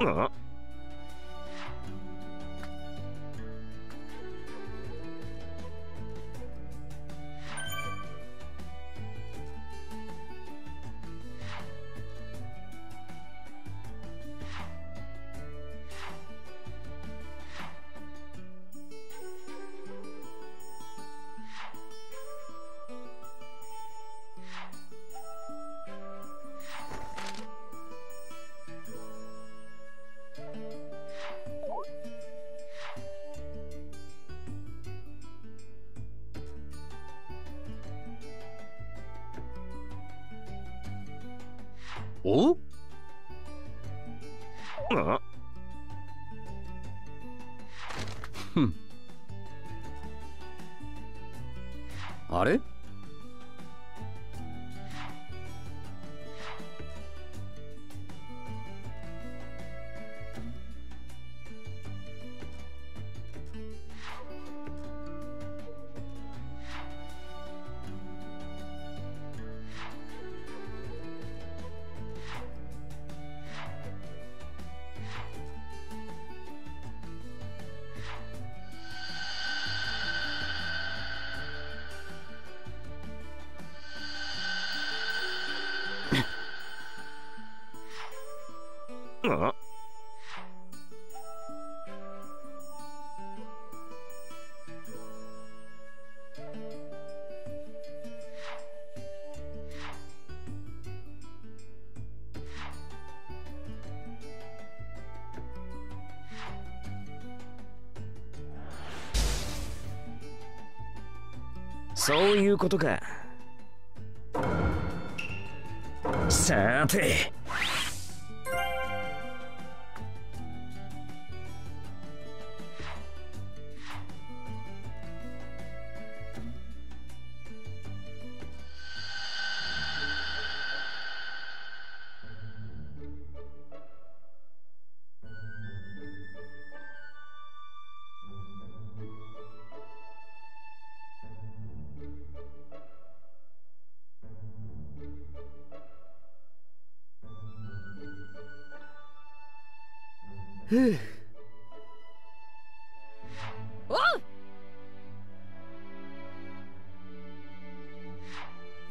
Uh -huh. おそういうことか。さて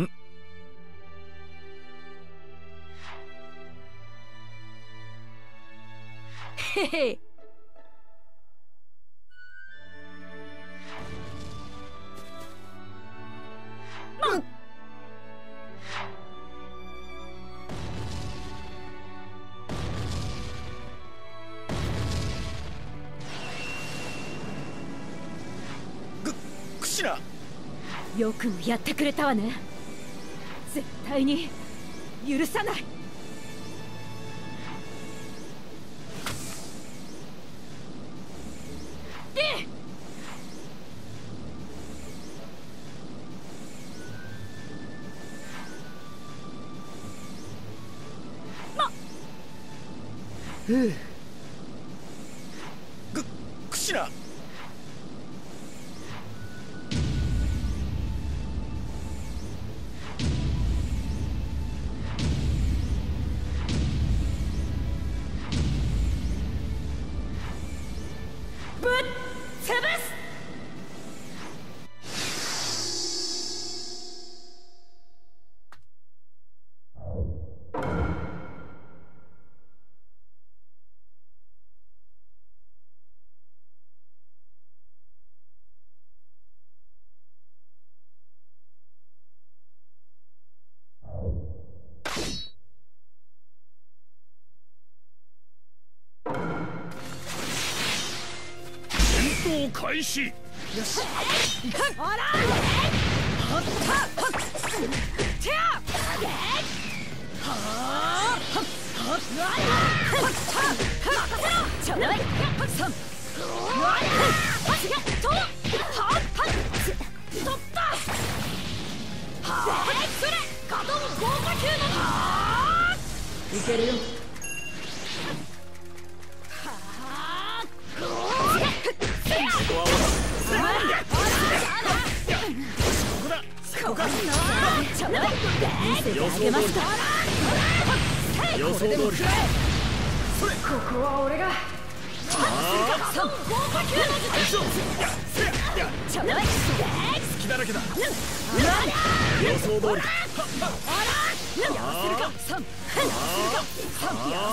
ん。へへクシナよくもやってくれたわね絶対に許さない。ふう開始。あらはったはってやはあはっはっはっちょうだいさんはっとはっはっとったはっそれガトン豪華級のはっいけるよ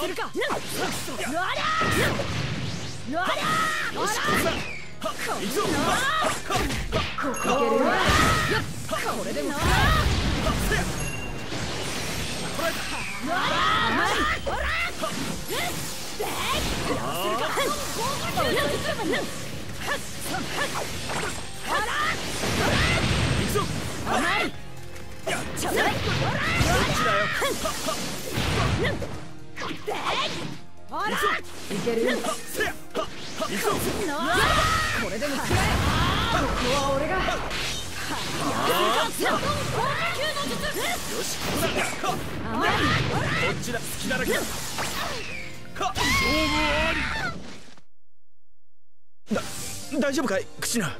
するかよしここだ行くぞここいける。よこっちだらけか勝負あり。だ大丈夫かいクシナ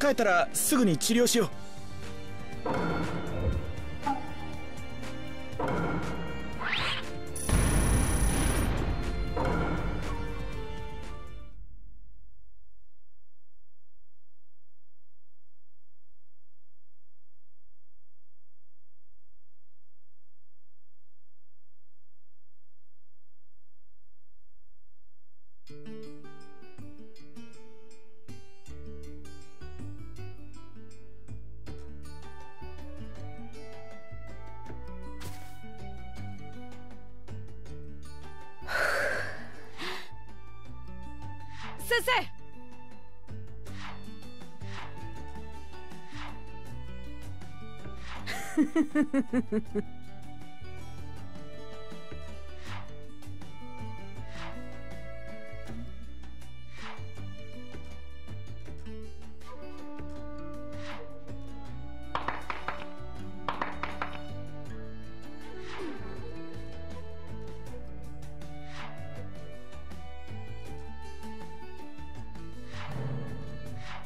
帰ったらすぐに治療しよう。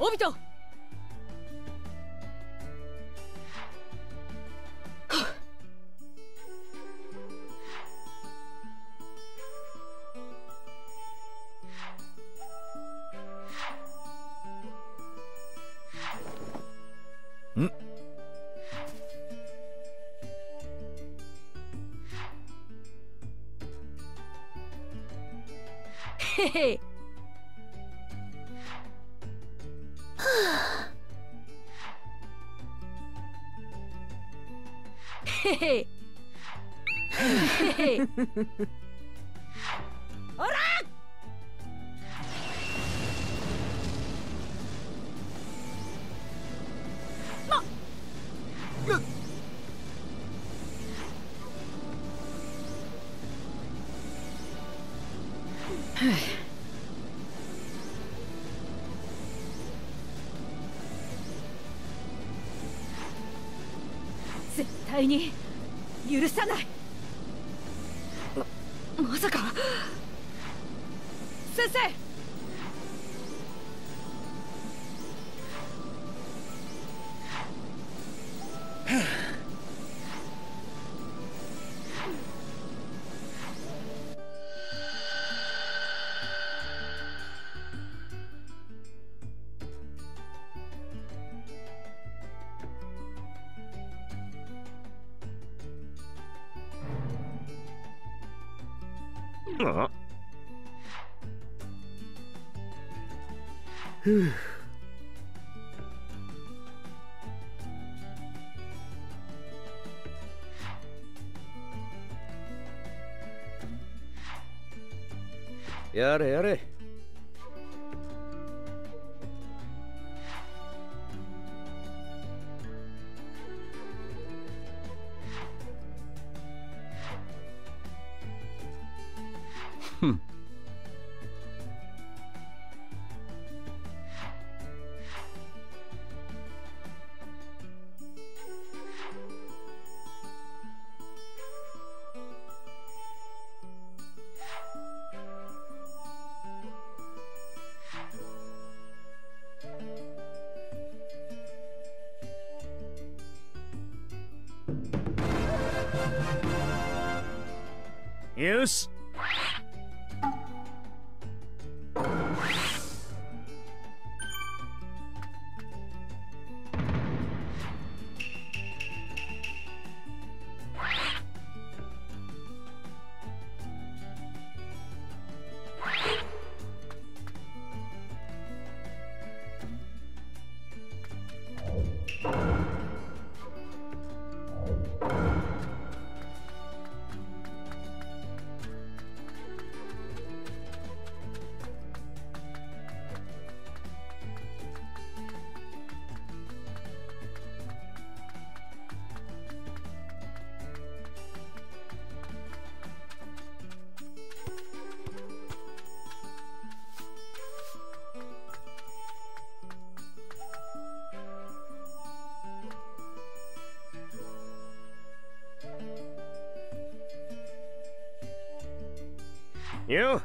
오비터 へへへへあら絶対にやれやれ。よよ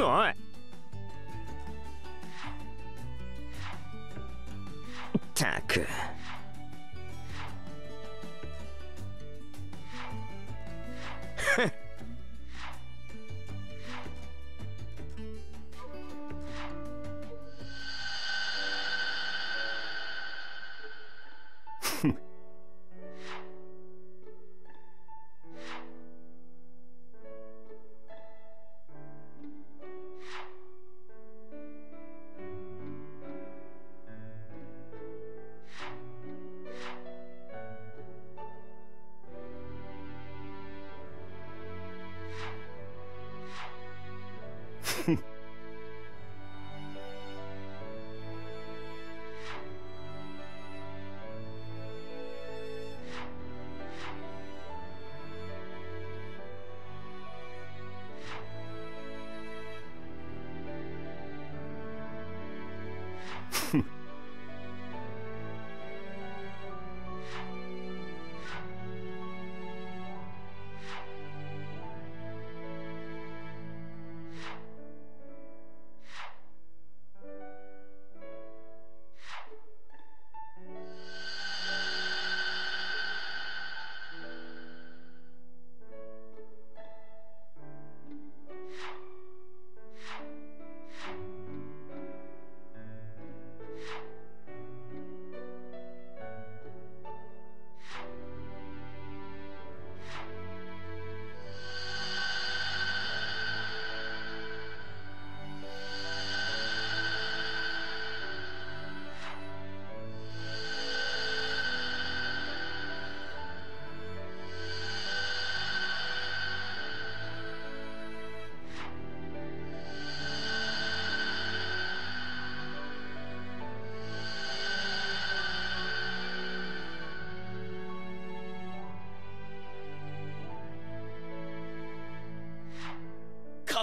おい。ったく。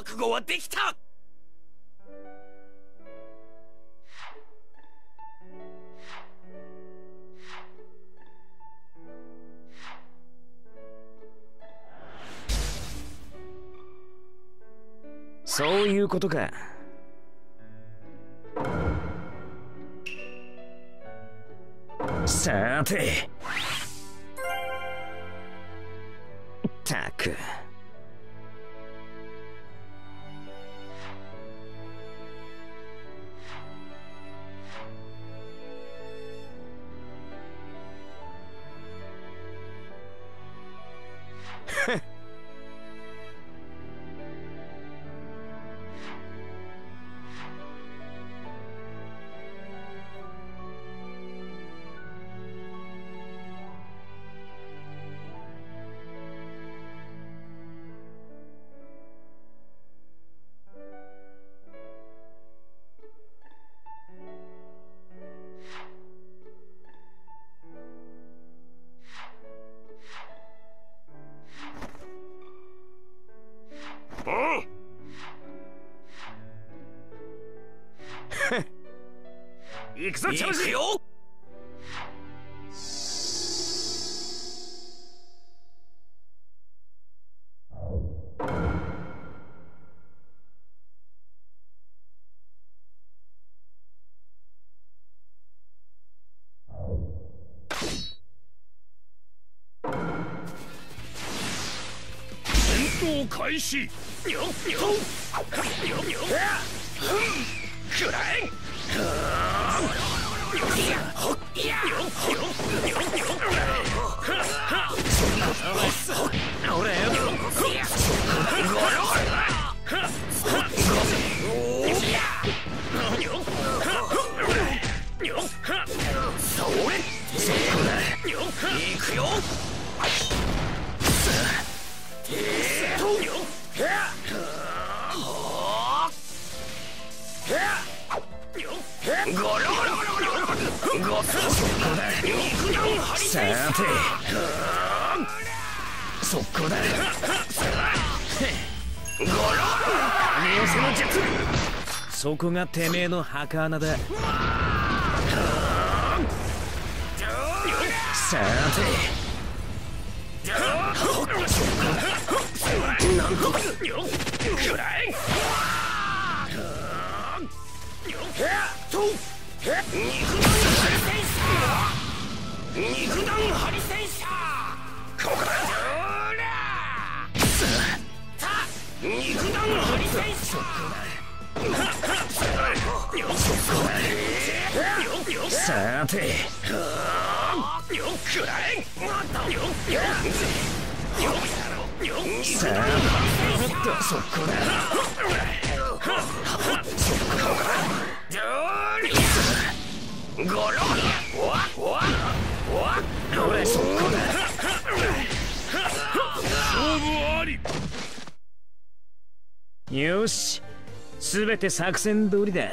覚悟はできた。そういうことか。さて闘開始。にょにょにょにょくらえ行くよ。ゴロゴロゴロゴロて。そこだゴロゴロ神寄せの術そこがてめえの墓穴だ。さて。なんとくらえと肉さて。くらえまたよよさあそこだ。そこだゴロわわわ俺そこだ。勝負ありよしすべて作戦通りだ。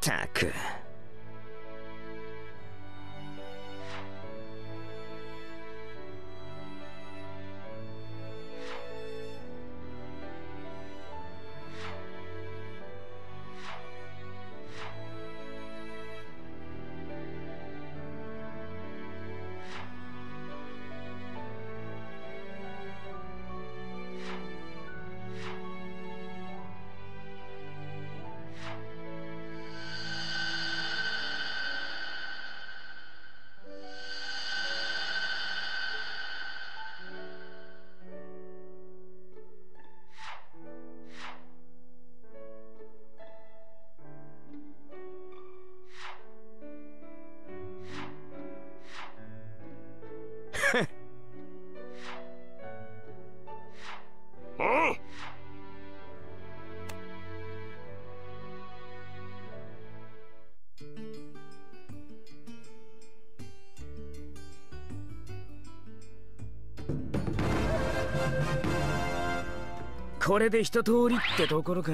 たくこれで一通りってところか？